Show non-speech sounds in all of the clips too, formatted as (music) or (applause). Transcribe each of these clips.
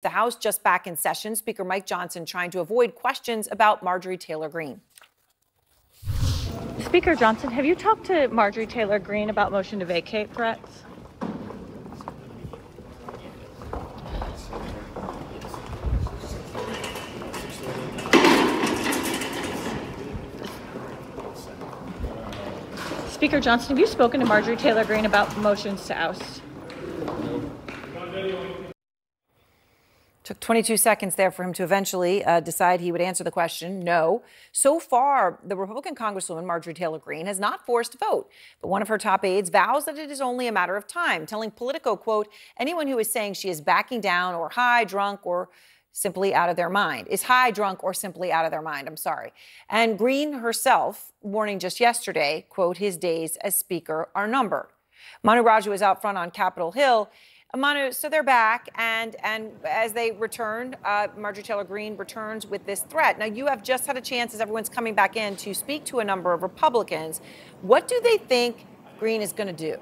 The House just back in session, Speaker Mike Johnson trying to avoid questions about Marjorie Taylor Greene. Speaker Johnson, have you talked to Marjorie Taylor Greene about motion to vacate threats? Speaker Johnson, have you spoken to Marjorie Taylor Greene about motions to oust? Took 22 seconds there for him to eventually uh, decide he would answer the question. No. So far, the Republican Congresswoman Marjorie Taylor Greene has not forced a vote, but one of her top aides vows that it is only a matter of time, telling Politico, quote, anyone who is saying she is backing down or high, drunk, or simply out of their mind, is high, drunk, or simply out of their mind. I'm sorry. And Greene herself warning just yesterday, quote, his days as Speaker are numbered. Manu Raju is out front on Capitol Hill. Manu, so they're back, and and as they return, uh, Marjorie Taylor Greene returns with this threat. Now, you have just had a chance, as everyone's coming back in, to speak to a number of Republicans. What do they think Greene is going to do?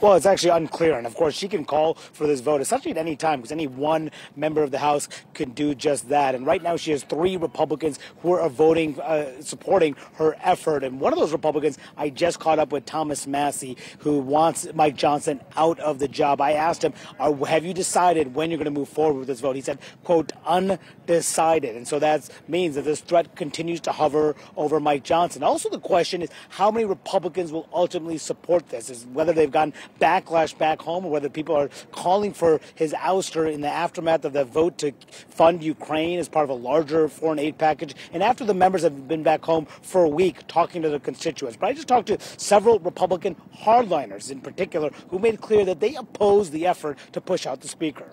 Well, it's actually unclear. And of course, she can call for this vote essentially at any time because any one member of the House can do just that. And right now, she has three Republicans who are voting, uh, supporting her effort. And one of those Republicans, I just caught up with Thomas Massie, who wants Mike Johnson out of the job. I asked him, Have you decided when you're going to move forward with this vote? He said, quote, undecided. And so that means that this threat continues to hover over Mike Johnson. Also, the question is how many Republicans will ultimately support this, is whether they've gotten backlash back home or whether people are calling for his ouster in the aftermath of the vote to fund Ukraine as part of a larger foreign aid package. And after the members have been back home for a week talking to their constituents. But I just talked to several Republican hardliners in particular who made clear that they oppose the effort to push out the speaker.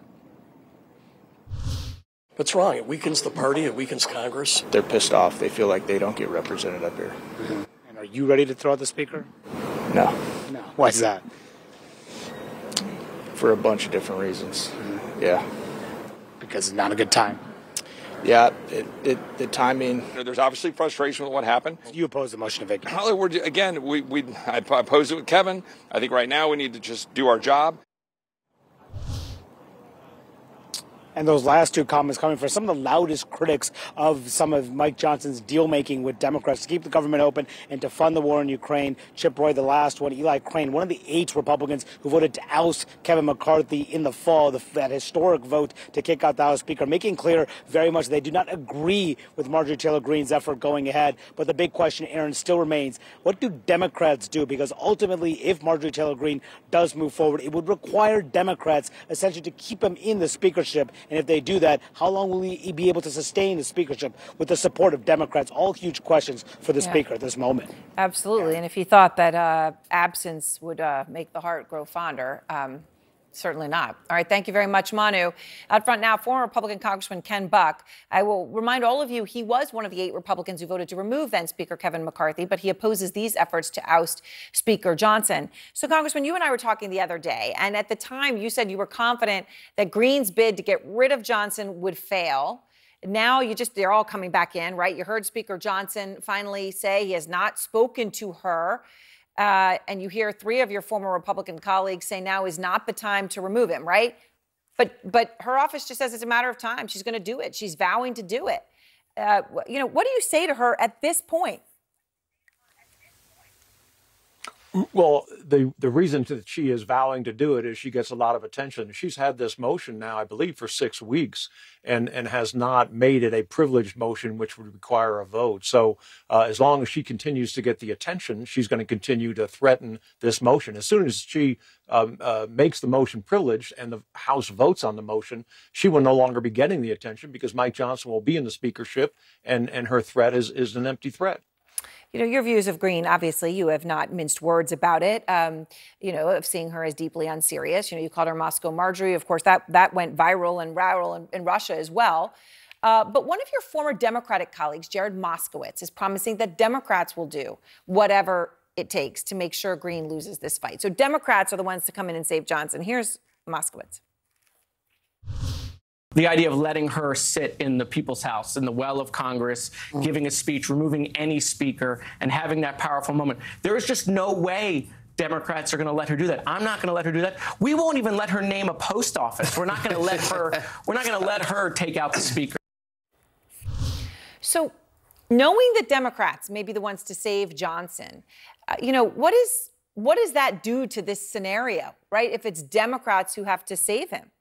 What's wrong? It weakens the party, it weakens Congress. They're pissed off. They feel like they don't get represented up here. Mm-hmm. And are you ready to throw out the speaker? No. No. Why is that? For a bunch of different reasons. Mm-hmm. Yeah. Because it's not a good time. Yeah, it, it, the timing. There's obviously frustration with what happened. You oppose the motion to vacate. Hollywood, again, we, we I opposed it with Kevin. I think right now we need to just do our job. And those last two comments coming from some of the loudest critics of some of Mike Johnson's deal making with Democrats to keep the government open and to fund the war in Ukraine. Chip Roy, the last one, Eli Crane, one of the eight Republicans who voted to oust Kevin McCarthy in the fall, the, that historic vote to kick out the House Speaker, making clear very much they do not agree with Marjorie Taylor Greene's effort going ahead. But the big question, Erin, still remains what do Democrats do? Because ultimately, if Marjorie Taylor Greene does move forward, it would require Democrats essentially to keep him in the speakership and if they do that, how long will he be able to sustain the speakership with the support of Democrats? All huge questions for the yeah. speaker at this moment. Absolutely. And if he thought that uh, absence would uh, make the heart grow fonder, um, Certainly not. All right, thank you very much, Manu. Out front now, former Republican Congressman Ken Buck. I will remind all of you he was one of the eight Republicans who voted to remove then Speaker Kevin McCarthy, but he opposes these efforts to oust Speaker Johnson. So, Congressman, you and I were talking the other day, and at the time you said you were confident that Greene's bid to get rid of Johnson would fail. Now you just, they're all coming back in, right? You heard Speaker Johnson finally say he has not spoken to her. Uh, and you hear three of your former Republican colleagues say now is not the time to remove him, right? But but her office just says it's a matter of time. She's going to do it. She's vowing to do it. Uh, you know, what do you say to her at this point? Well, the the reason that she is vowing to do it is she gets a lot of attention. She's had this motion now, I believe, for six weeks, and and has not made it a privileged motion, which would require a vote. So, uh, as long as she continues to get the attention, she's going to continue to threaten this motion. As soon as she um, uh, makes the motion privileged and the House votes on the motion, she will no longer be getting the attention because Mike Johnson will be in the speakership, and and her threat is is an empty threat. You know, your views of Greene, obviously, you have not minced words about it, um, you know, of seeing her as deeply unserious. You know, you called her Moscow Marjorie. Of course, that, that went viral and viral in, in Russia as well. Uh, but one of your former Democratic colleagues, Jared Moskowitz, is promising that Democrats will do whatever it takes to make sure Greene loses this fight. So Democrats are the ones to come in and save Johnson. Here's Moskowitz the idea of letting her sit in the people's house, in the well of Congress, mm. giving a speech, removing any speaker, and having that powerful moment. There is just no way Democrats are going to let her do that. I'm not going to let her do that. We won't even let her name a post office. We're not going to let her. (laughs) We're not going to let her take out the speaker. So, knowing that Democrats may be the ones to save Johnson, uh, you know, what is what does that do to this scenario, right? If it's Democrats who have to save him.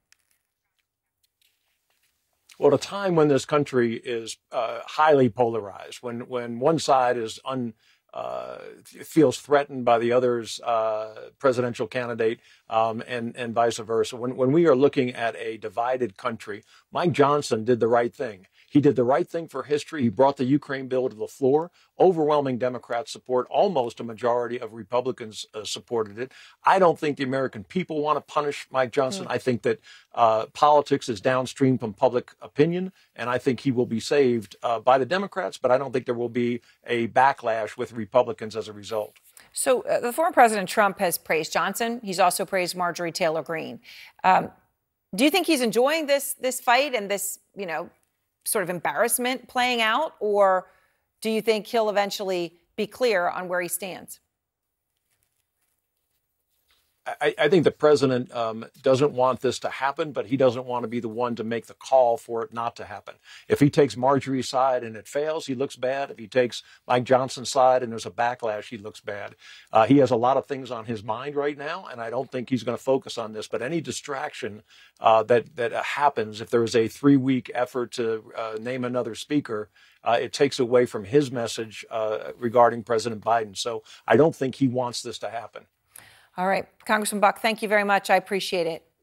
Well, at a time when this country is uh, highly polarized, when when one side is un uh, feels threatened by the other's uh, presidential candidate, um, and and vice versa. When when we are looking at a divided country, Mike Johnson did the right thing. He did the right thing for history. He brought the Ukraine bill to the floor. Overwhelming Democrat support, almost a majority of Republicans uh, supported it. I don't think the American people want to punish Mike Johnson. Mm. I think that uh, politics is downstream from public opinion, and I think he will be saved uh, by the Democrats, but I don't think there will be a backlash with Republicans as a result. So, uh, the former President Trump has praised Johnson. He's also praised Marjorie Taylor Greene. Um, do you think he's enjoying this this fight and this, you know, sort of embarrassment playing out, or do you think he'll eventually be clear on where he stands? I, I, think the president um, doesn't want this to happen, but he doesn't want to be the one to make the call for it not to happen. If he takes Marjorie's side and it fails, he looks bad. If he takes Mike Johnson's side and there's a backlash, he looks bad. Uh, he has a lot of things on his mind right now, and I don't think he's going to focus on this. But any distraction uh, that that happens, if there is a three week effort to uh, name another speaker, uh, it takes away from his message uh, regarding President Biden. So I don't think he wants this to happen. All right. Congressman Buck, thank you very much. I appreciate it.